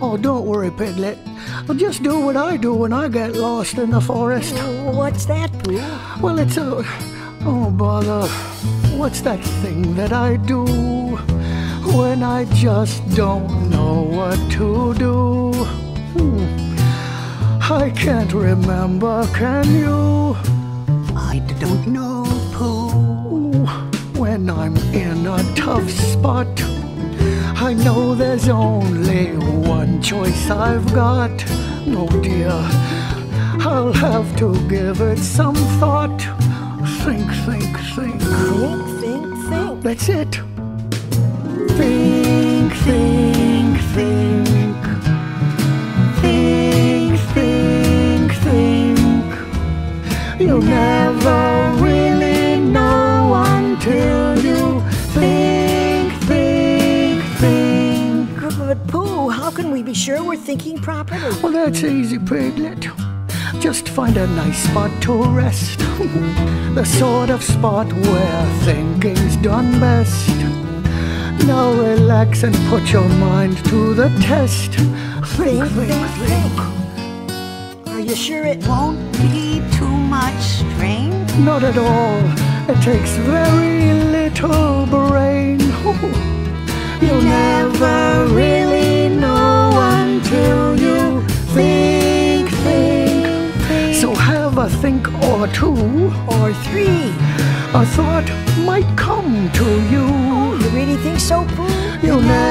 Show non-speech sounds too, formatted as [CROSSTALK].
Oh, don't worry, Piglet. I'll just do what I do when I get lost in the forest. What's that, Pooh? Well, it's a. Oh, bother. What's that thing that I do when I just don't know what to do? Hmm. I can't remember, can you? I don't know, Pooh. When I'm in a tough spot, I know there's only one choice I've got. Oh dear, I'll have to give it some thought. Think, think, think. Think, think, think. That's it. Think, think, think. Think, think, think. You never really know until think. But, Pooh, how can we be sure we're thinking properly? Well, that's easy, Piglet. Just find a nice spot to rest. [LAUGHS] the sort of spot where thinking's done best. Now relax and put your mind to the test. Think, think, think. Are you sure it Won't be too much strain. Not at all. It takes very little brain. [LAUGHS] You'll never think or two or three, a thought might come to you. Oh, you really think so, Pooh? You'll never.